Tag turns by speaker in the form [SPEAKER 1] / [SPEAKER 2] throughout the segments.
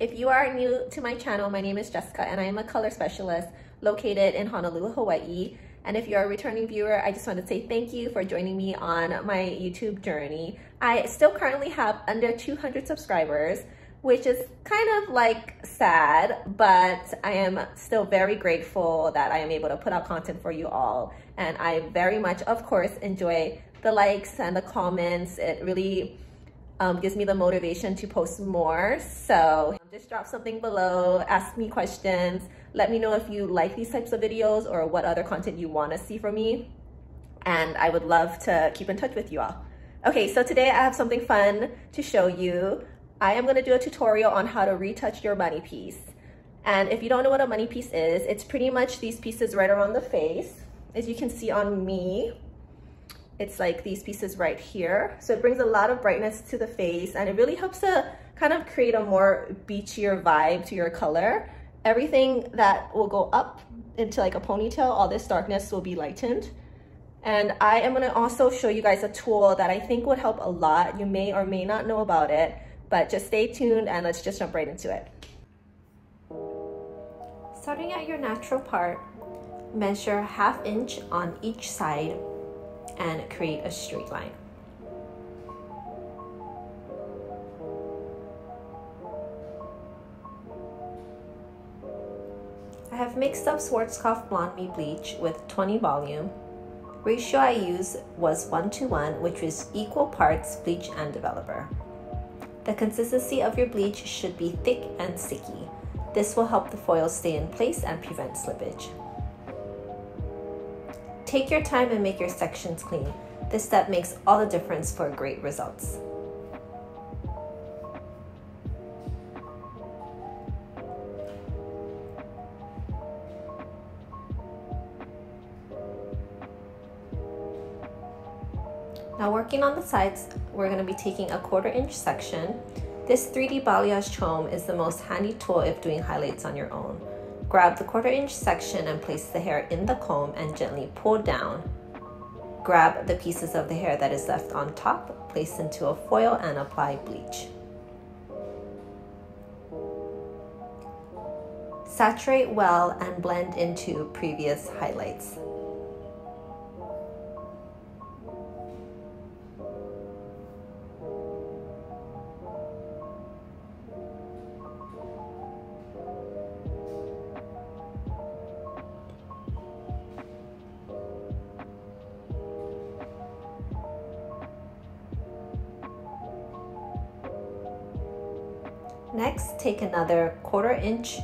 [SPEAKER 1] If you are new to my channel, my name is Jessica and I am a color specialist located in Honolulu, Hawaii. And if you're a returning viewer, I just want to say thank you for joining me on my YouTube journey. I still currently have under 200 subscribers, which is kind of like sad, but I am still very grateful that I am able to put out content for you all. And I very much, of course, enjoy the likes and the comments. It really um, gives me the motivation to post more. So just drop something below, ask me questions. Let me know if you like these types of videos or what other content you wanna see from me. And I would love to keep in touch with you all. Okay, so today I have something fun to show you. I am gonna do a tutorial on how to retouch your money piece. And if you don't know what a money piece is, it's pretty much these pieces right around the face. As you can see on me, it's like these pieces right here. So it brings a lot of brightness to the face and it really helps to kind of create a more beachier vibe to your color. Everything that will go up into like a ponytail, all this darkness will be lightened. And I am gonna also show you guys a tool that I think would help a lot. You may or may not know about it, but just stay tuned and let's just jump right into it. Starting at your natural part, measure half inch on each side and create a straight line. Have mixed up Schwarzkopf Blonde Me Bleach with 20 volume. Ratio I used was 1 to 1, which was equal parts bleach and developer. The consistency of your bleach should be thick and sticky. This will help the foil stay in place and prevent slippage. Take your time and make your sections clean. This step makes all the difference for great results. Now working on the sides, we're going to be taking a quarter inch section. This 3D balayage comb is the most handy tool if doing highlights on your own. Grab the quarter inch section and place the hair in the comb and gently pull down. Grab the pieces of the hair that is left on top, place into a foil and apply bleach. Saturate well and blend into previous highlights. Next, take another quarter inch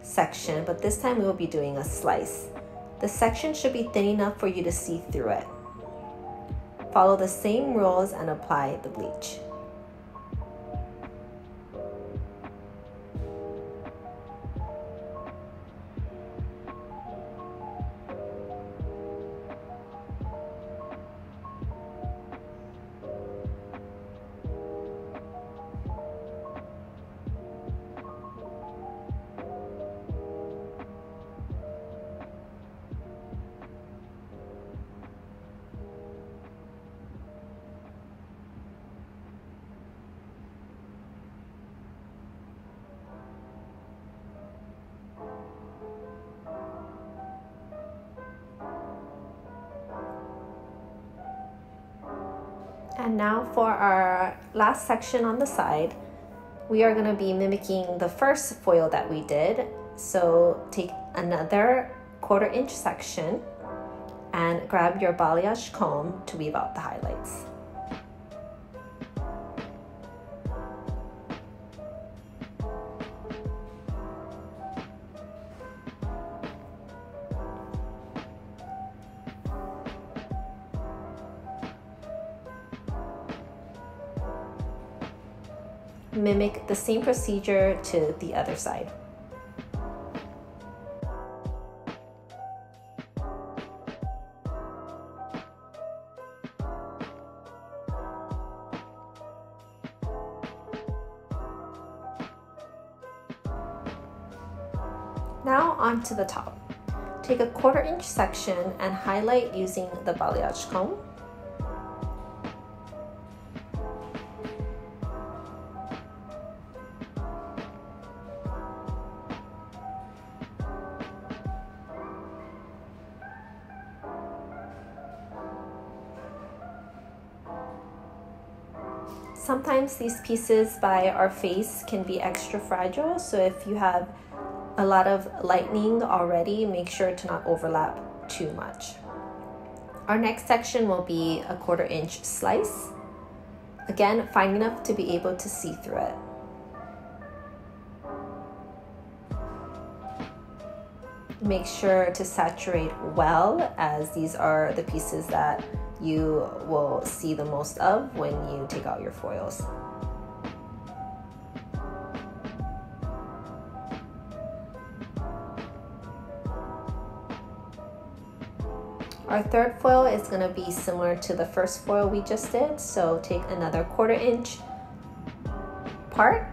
[SPEAKER 1] section, but this time we will be doing a slice. The section should be thin enough for you to see through it. Follow the same rules and apply the bleach. And now for our last section on the side, we are going to be mimicking the first foil that we did. So take another quarter inch section and grab your balayage comb to weave out the highlights. Mimic the same procedure to the other side. Now on to the top. Take a quarter inch section and highlight using the balayage comb. Sometimes these pieces by our face can be extra fragile, so if you have a lot of lightning already, make sure to not overlap too much. Our next section will be a quarter inch slice. Again, fine enough to be able to see through it. Make sure to saturate well as these are the pieces that you will see the most of when you take out your foils. Our third foil is going to be similar to the first foil we just did. So take another quarter inch part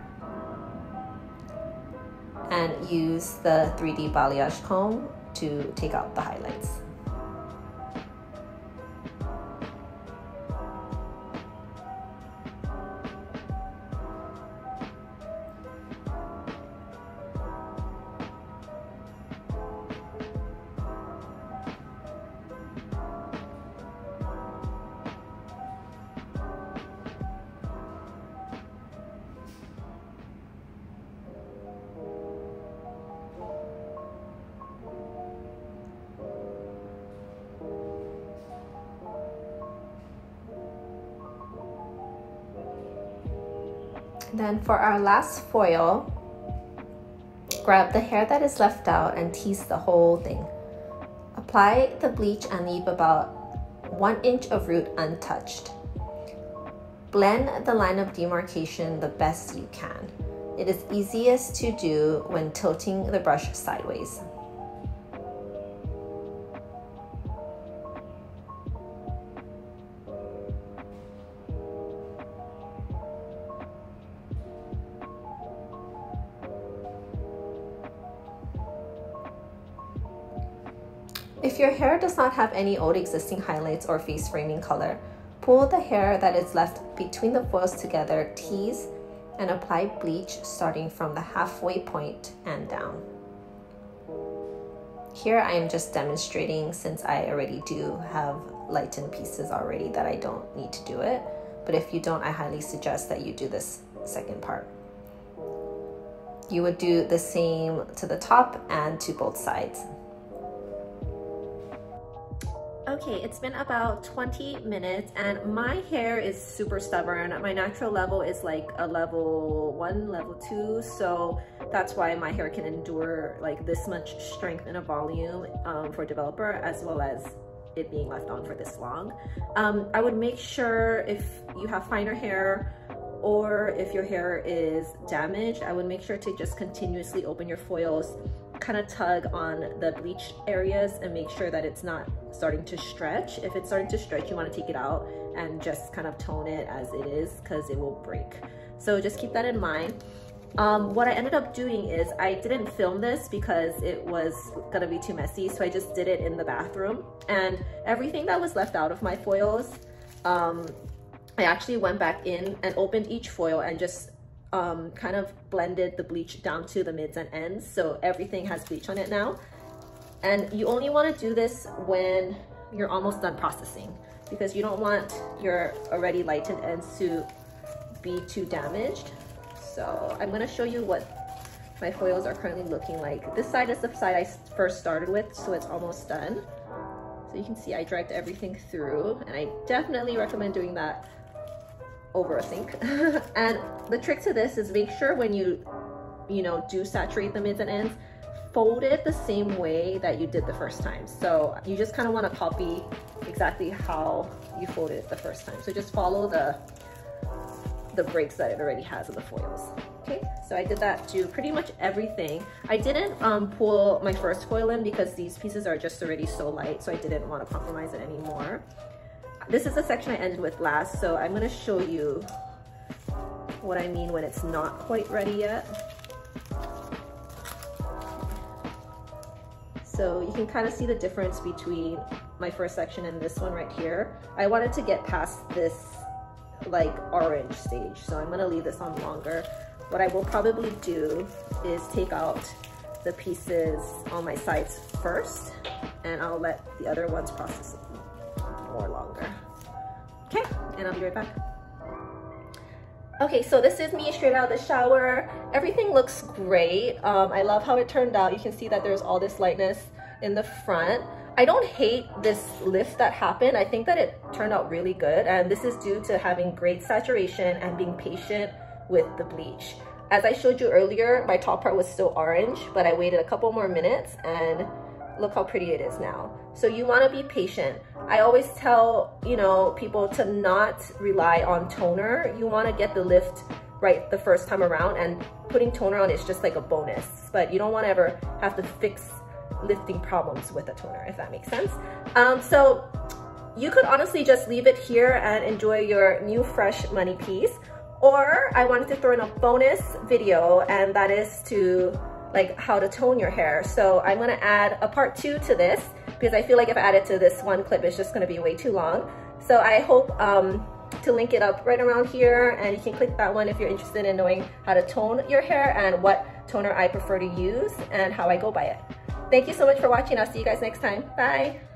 [SPEAKER 1] and use the 3D balayage comb to take out the highlights. Then for our last foil, grab the hair that is left out and tease the whole thing. Apply the bleach and leave about one inch of root untouched. Blend the line of demarcation the best you can. It is easiest to do when tilting the brush sideways. If your hair does not have any old existing highlights or face framing color, pull the hair that is left between the foils together, tease, and apply bleach starting from the halfway point and down. Here I am just demonstrating since I already do have lightened pieces already that I don't need to do it. But if you don't, I highly suggest that you do this second part. You would do the same to the top and to both sides. Okay, it's been about 20 minutes and my hair is super stubborn. My natural level is like a level one, level two. So that's why my hair can endure like this much strength and a volume um, for developer as well as it being left on for this long. Um, I would make sure if you have finer hair or if your hair is damaged, I would make sure to just continuously open your foils kind of tug on the bleach areas and make sure that it's not starting to stretch. If it's starting to stretch, you want to take it out and just kind of tone it as it is because it will break. So just keep that in mind. Um, what I ended up doing is I didn't film this because it was gonna be too messy. So I just did it in the bathroom and everything that was left out of my foils, um, I actually went back in and opened each foil and just um, kind of blended the bleach down to the mids and ends. So everything has bleach on it now. And you only wanna do this when you're almost done processing because you don't want your already lightened ends to be too damaged. So I'm gonna show you what my foils are currently looking like. This side is the side I first started with, so it's almost done. So you can see I dragged everything through and I definitely recommend doing that over a sink. and the trick to this is make sure when you, you know, do saturate the mids and ends, fold it the same way that you did the first time. So you just kind of want to copy exactly how you folded it the first time. So just follow the, the breaks that it already has in the foils. Okay, so I did that to pretty much everything. I didn't um, pull my first foil in because these pieces are just already so light, so I didn't want to compromise it anymore. This is the section I ended with last, so I'm gonna show you what I mean when it's not quite ready yet. So you can kind of see the difference between my first section and this one right here. I wanted to get past this like orange stage, so I'm gonna leave this on longer. What I will probably do is take out the pieces on my sides first, and I'll let the other ones process and I'll be right back. Okay, so this is me straight out of the shower. Everything looks great. Um, I love how it turned out. You can see that there's all this lightness in the front. I don't hate this lift that happened. I think that it turned out really good. And this is due to having great saturation and being patient with the bleach. As I showed you earlier, my top part was still orange, but I waited a couple more minutes and look how pretty it is now. So you wanna be patient. I always tell, you know, people to not rely on toner. You wanna get the lift right the first time around and putting toner on is just like a bonus, but you don't wanna ever have to fix lifting problems with a toner, if that makes sense. Um, so you could honestly just leave it here and enjoy your new fresh money piece. Or I wanted to throw in a bonus video and that is to like how to tone your hair. So I'm gonna add a part two to this because I feel like if I add it to this one clip, it's just gonna be way too long. So I hope um, to link it up right around here and you can click that one if you're interested in knowing how to tone your hair and what toner I prefer to use and how I go by it. Thank you so much for watching. I'll see you guys next time. Bye.